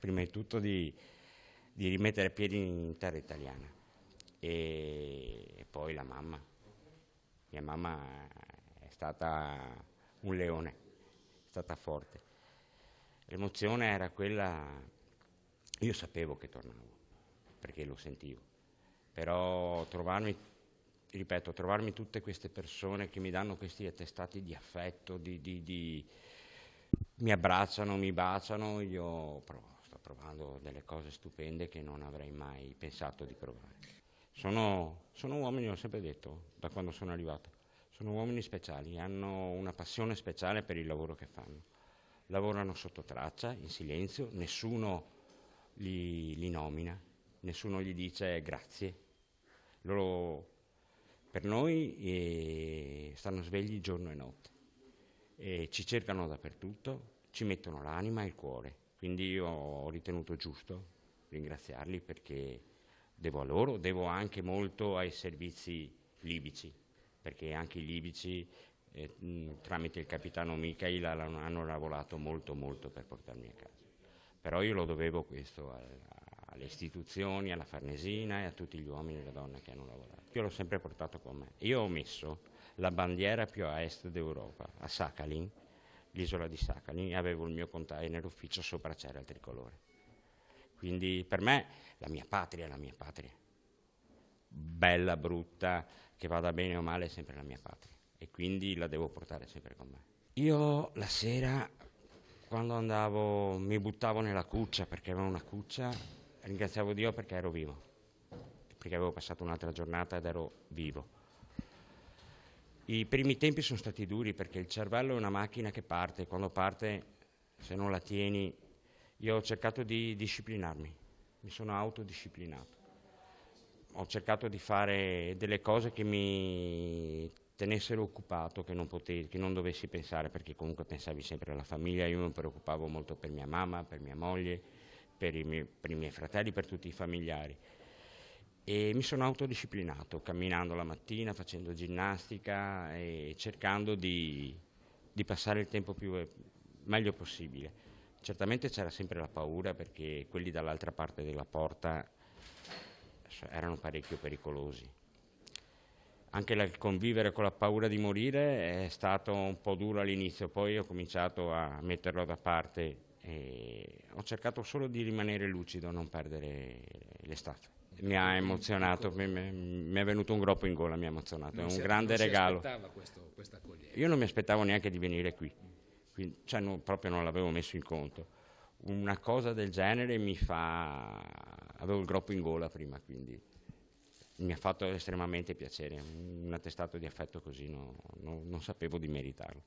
prima di tutto di, di rimettere piedi in terra italiana e, e poi la mamma. Mia mamma è stata un leone, è stata forte. L'emozione era quella, io sapevo che tornavo, perché lo sentivo, però trovarmi, ripeto, trovarmi tutte queste persone che mi danno questi attestati di affetto, di, di, di, mi abbracciano, mi baciano, io provo, provando delle cose stupende che non avrei mai pensato di provare. Sono, sono uomini, l'ho sempre detto, da quando sono arrivato, sono uomini speciali, hanno una passione speciale per il lavoro che fanno lavorano sotto traccia, in silenzio, nessuno li, li nomina, nessuno gli dice grazie. Loro per noi eh, stanno svegli giorno e notte e ci cercano dappertutto, ci mettono l'anima e il cuore. Quindi io ho ritenuto giusto ringraziarli perché devo a loro, devo anche molto ai servizi libici, perché anche i libici eh, tramite il capitano Mikhail hanno lavorato molto molto per portarmi a casa. Però io lo dovevo questo alle istituzioni, alla Farnesina e a tutti gli uomini e le donne che hanno lavorato. Io l'ho sempre portato con me. Io ho messo la bandiera più a est d'Europa, a Sakhalin, l'isola di Sakhalin, e avevo il mio container ufficio sopra c'era il tricolore. Quindi per me la mia patria è la mia patria. Bella, brutta, che vada bene o male è sempre la mia patria e quindi la devo portare sempre con me. Io la sera, quando andavo, mi buttavo nella cuccia perché avevo una cuccia, ringraziavo Dio perché ero vivo, perché avevo passato un'altra giornata ed ero vivo. I primi tempi sono stati duri perché il cervello è una macchina che parte, quando parte, se non la tieni, io ho cercato di disciplinarmi, mi sono autodisciplinato. Ho cercato di fare delle cose che mi tenessero occupato, che non, potevi, che non dovessi pensare, perché comunque pensavi sempre alla famiglia, io mi preoccupavo molto per mia mamma, per mia moglie, per i miei, per i miei fratelli, per tutti i familiari. E mi sono autodisciplinato, camminando la mattina, facendo ginnastica e cercando di, di passare il tempo più, meglio possibile. Certamente c'era sempre la paura perché quelli dall'altra parte della porta erano parecchio pericolosi anche il convivere con la paura di morire è stato un po' duro all'inizio, poi ho cominciato a metterlo da parte e ho cercato solo di rimanere lucido, non perdere le staffe. Mi ha emozionato, mi, mi, è venuto un groppo in gola, mi ha emozionato, non è un si, grande regalo. Questo, Io non mi aspettavo neanche di venire qui, Quindi, cioè no, proprio non l'avevo messo in conto. Una cosa del genere mi fa... avevo il groppo in gola prima, quindi mi ha fatto estremamente piacere, un attestato di affetto così no, no, non sapevo di meritarlo.